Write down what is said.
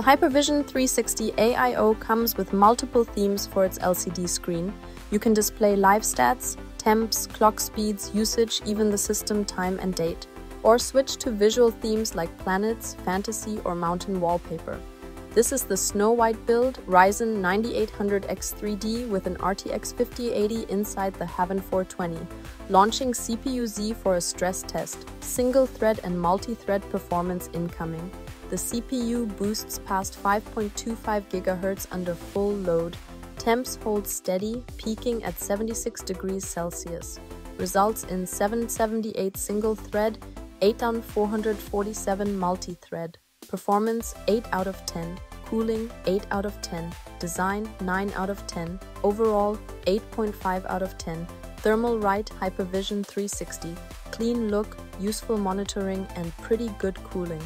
The Hypervision 360 AIO comes with multiple themes for its LCD screen. You can display live stats, temps, clock speeds, usage, even the system time and date, or switch to visual themes like planets, fantasy, or mountain wallpaper. This is the Snow White build, Ryzen 9800X3D with an RTX 5080 inside the HAVN 420, launching CPU-Z for a stress test, single-thread and multi-thread performance incoming. The CPU boosts past 5.25 GHz under full load, temps hold steady, peaking at 76 degrees Celsius, results in 778 single-thread, 8 on 447 multi-thread. Performance 8 out of 10. Cooling 8 out of 10. Design 9 out of 10. Overall 8.5 out of 10. Thermalright Hypervision 360. Clean look, useful monitoring, and pretty good cooling.